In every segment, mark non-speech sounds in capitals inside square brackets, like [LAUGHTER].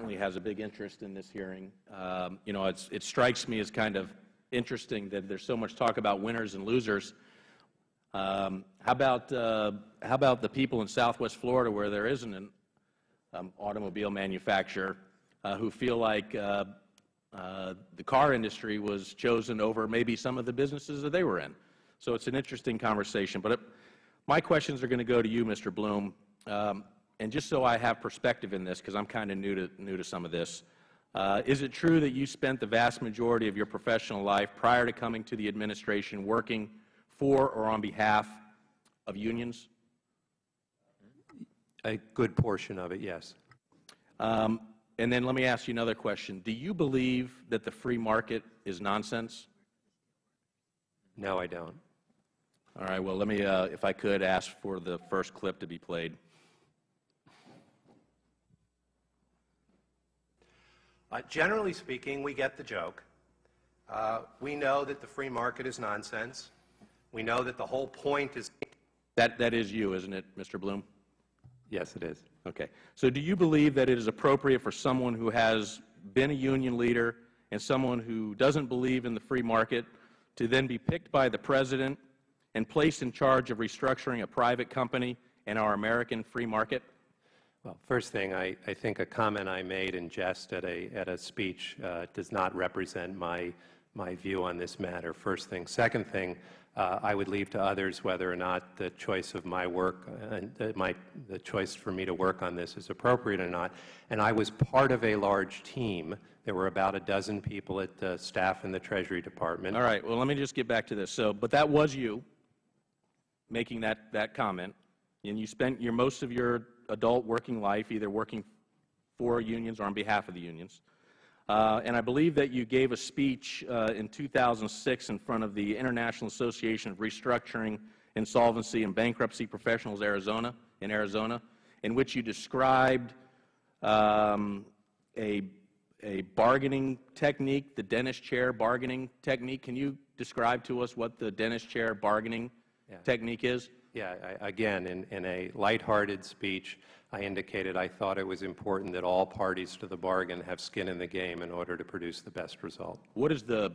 certainly has a big interest in this hearing. Um, you know, it strikes me as kind of interesting that there's so much talk about winners and losers. Um, how about uh, how about the people in Southwest Florida where there isn't an um, automobile manufacturer uh, who feel like uh, uh, the car industry was chosen over maybe some of the businesses that they were in? So it's an interesting conversation. But it, my questions are going to go to you, Mr. Bloom. Um, and just so I have perspective in this, because I'm kind of new to, new to some of this, uh, is it true that you spent the vast majority of your professional life prior to coming to the administration working for or on behalf of unions? A good portion of it, yes. Um, and then let me ask you another question. Do you believe that the free market is nonsense? No, I don't. All right. Well, let me, uh, if I could, ask for the first clip to be played. Uh, generally speaking, we get the joke. Uh, we know that the free market is nonsense. We know that the whole point is. That, that is you, isn't it, Mr. Bloom? Yes, it is. Okay. So do you believe that it is appropriate for someone who has been a union leader and someone who doesn't believe in the free market to then be picked by the President and placed in charge of restructuring a private company in our American free market? Well, first thing, I, I think a comment I made in jest at a, at a speech uh, does not represent my, my view on this matter, first thing. Second thing, uh, I would leave to others whether or not the choice of my work, and uh, my, the choice for me to work on this is appropriate or not. And I was part of a large team. There were about a dozen people at the staff in the Treasury Department. All right. Well, let me just get back to this. So, but that was you making that, that comment, and you spent your, most of your adult working life either working for unions or on behalf of the unions. Uh, and I believe that you gave a speech uh, in 2006 in front of the International Association of Restructuring, Insolvency, and Bankruptcy Professionals, Arizona, in Arizona, in which you described um, a, a bargaining technique, the dentist chair bargaining technique. Can you describe to us what the dentist chair bargaining yeah. technique is? Yeah, I, again, in, in a lighthearted speech, I indicated I thought it was important that all parties to the bargain have skin in the game in order to produce the best result. What is the,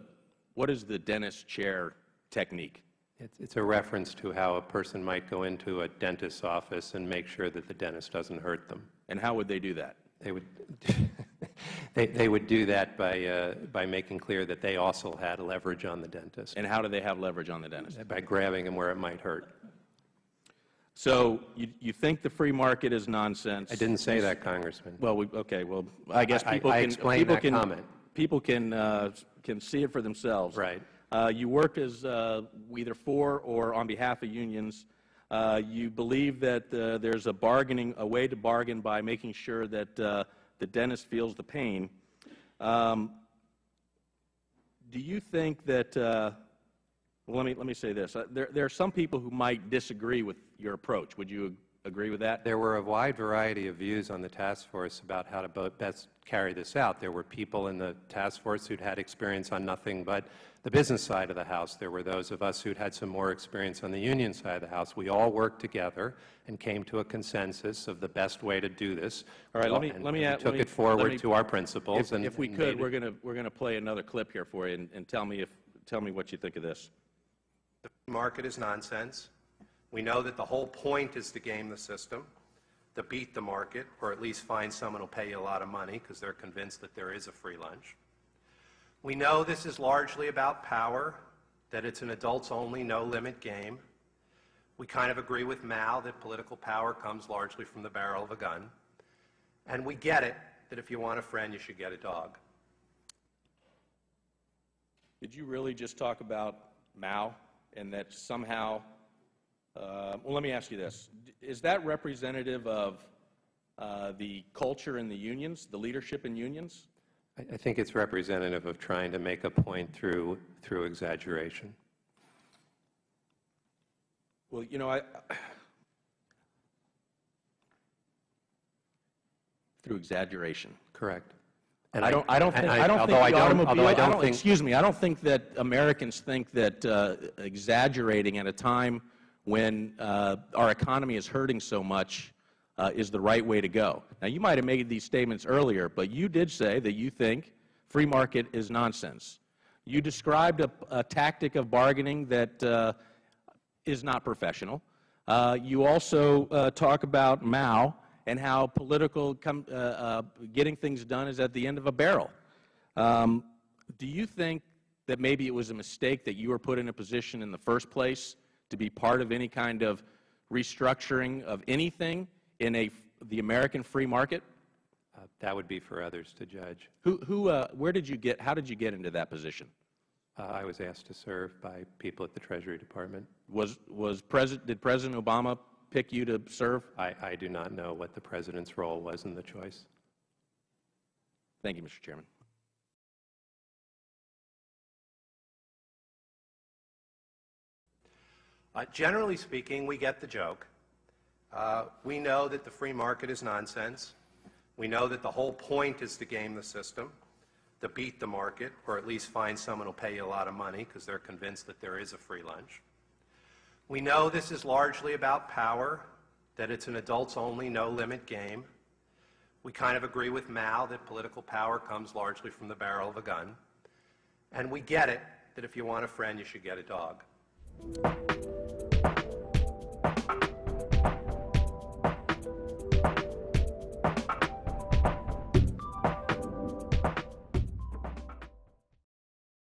what is the dentist chair technique? It's, it's a reference to how a person might go into a dentist's office and make sure that the dentist doesn't hurt them. And how would they do that? They would, [LAUGHS] they, they would do that by, uh, by making clear that they also had leverage on the dentist. And how do they have leverage on the dentist? By grabbing him where it might hurt. So you, you think the free market is nonsense? I didn't say that, Congressman. Well, we, okay. Well, I guess people I, I can people can comment. people can uh, can see it for themselves. Right. Uh, you work as uh, either for or on behalf of unions. Uh, you believe that uh, there's a bargaining a way to bargain by making sure that uh, the dentist feels the pain. Um, do you think that well, let me, let me say this. Uh, there, there are some people who might disagree with your approach. Would you agree with that? There were a wide variety of views on the task force about how to best carry this out. There were people in the task force who'd had experience on nothing but the business side of the House. There were those of us who'd had some more experience on the union side of the House. We all worked together and came to a consensus of the best way to do this. All right, let me, let me, add, took me, it forward me, to our principles. If, and, if we and could, we're going to we're going to play another clip here for you and, and tell me if tell me what you think of this. Market is nonsense. We know that the whole point is to game the system, to beat the market, or at least find someone who'll pay you a lot of money because they're convinced that there is a free lunch. We know this is largely about power, that it's an adults-only, no-limit game. We kind of agree with Mao that political power comes largely from the barrel of a gun. And we get it, that if you want a friend, you should get a dog. Did you really just talk about Mao? And that somehow, uh, well, let me ask you this. Is that representative of uh, the culture in the unions, the leadership in unions? I, I think it's representative of trying to make a point through, through exaggeration. Well, you know, I, through exaggeration. Correct. And I don't, I don't think, I, I don't think I don't, automobile, I don't, I don't think, excuse me, I don't think that Americans think that uh, exaggerating at a time when uh, our economy is hurting so much uh, is the right way to go. Now, you might have made these statements earlier, but you did say that you think free market is nonsense. You described a, a tactic of bargaining that uh, is not professional. Uh, you also uh, talk about Mao and how political com- uh, uh, getting things done is at the end of a barrel. Um, do you think that maybe it was a mistake that you were put in a position in the first place to be part of any kind of restructuring of anything in a, the American free market? Uh, That would be for others to judge. Who, who, uh, where did you get, how did you get into that position? Uh, I was asked to serve by people at the Treasury Department. Was, was President, did President Obama pick you to serve? I, I do not know what the President's role was in the choice. Thank you, Mr. Chairman. Uh, Generally speaking, we get the joke. Uh, We know that the free market is nonsense. We know that the whole point is to game the system, to beat the market, or at least find someone who'll pay you a lot of money because they're convinced that there is a free lunch. We know this is largely about power, that it's an adults-only, no-limit game. We kind of agree with Mao that political power comes largely from the barrel of a gun. And we get it, that if you want a friend, you should get a dog.